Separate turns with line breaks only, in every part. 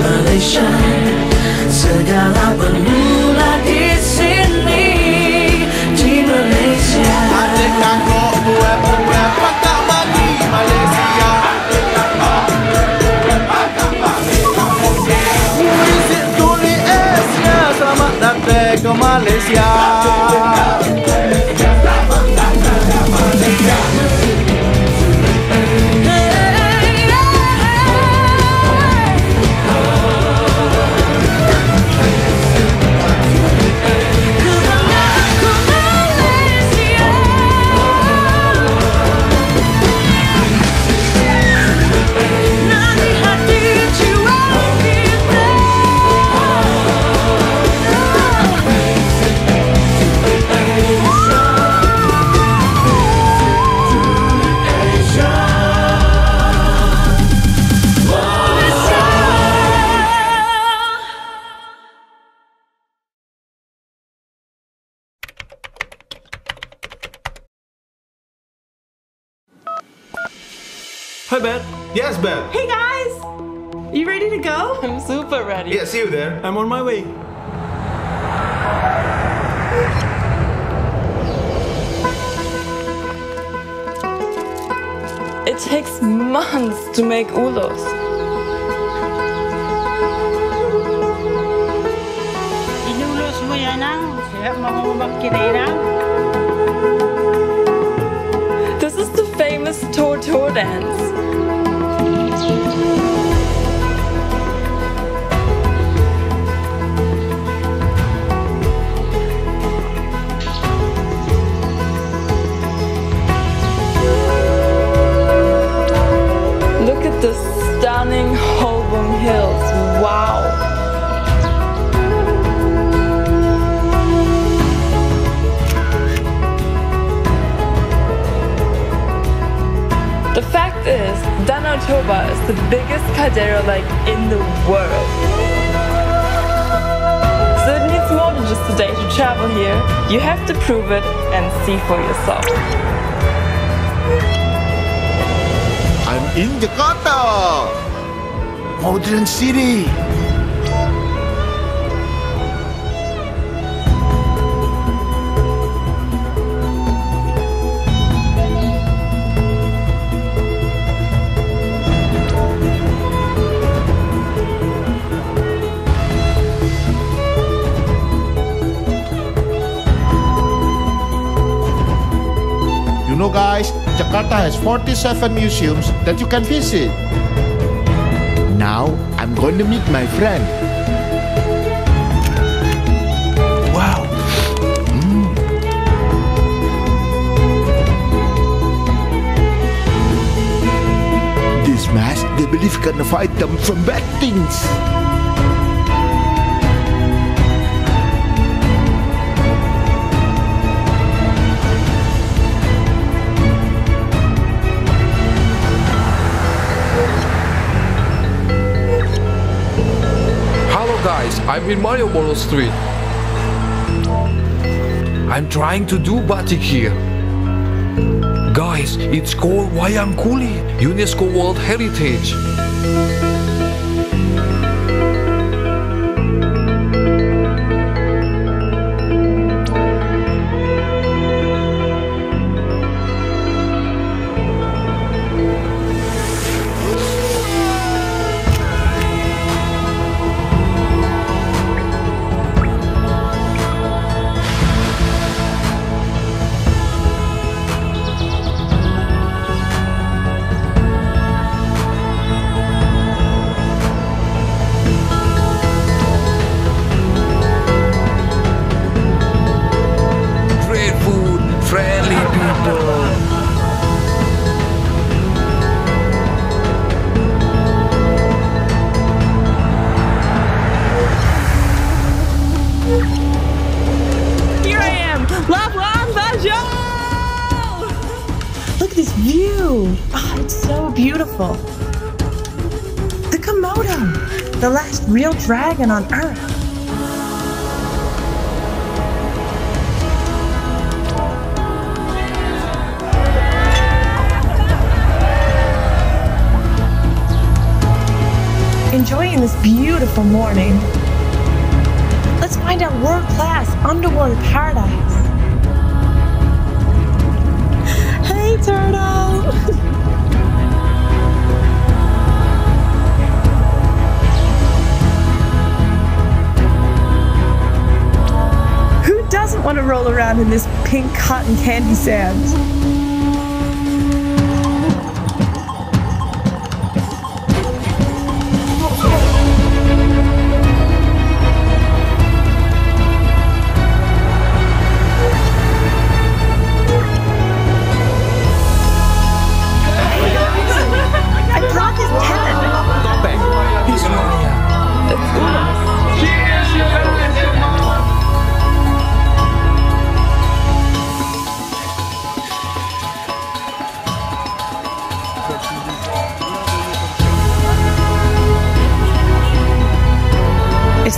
Malaysia. Segala bermula di sini Di Malaysia.
Adakah kau buat, buat, tak bagi Malaysia? Malaysia Music to the Asia Selamat datang ke Malaysia. Hi Ben Yes Ben
Hey guys! You ready to go?
I'm super ready.
Yeah see you there I'm on my way
It takes months to make ulos.
Inulus mo yan ang siya mahumagkirera.
This is the famous Tortor dance. Danau Toba is the biggest caldera lake in the world. So it needs more than just a day to travel here. You have to prove it and see for yourself.
I'm in Jakarta Modern city You know guys, Jakarta has 47 museums that you can visit. Now, I'm going to meet my friend. Wow. Mm. This mask, they believe can fight them from bad things.
Guys, I'm in Malioboro Street. I'm trying to do batik here. Guys, it's called Wayang Kulit, UNESCO World Heritage.
Beautiful. The Komodo, the last real dragon on Earth. Enjoying this beautiful morning. Let's find out world class underwater paradise. Hey, turtle! doesn't want to roll around in this pink cotton candy sand?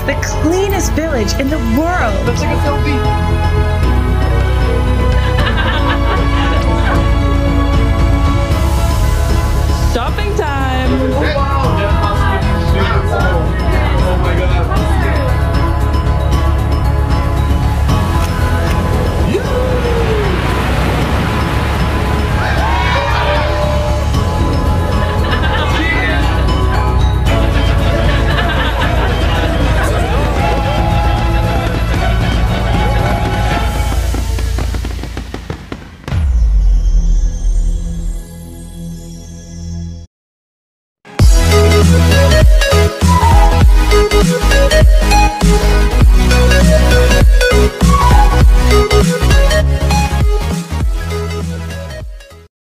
the cleanest village in the world.
Let's take a selfie. Shopping time! Oh, wow. Oh my god.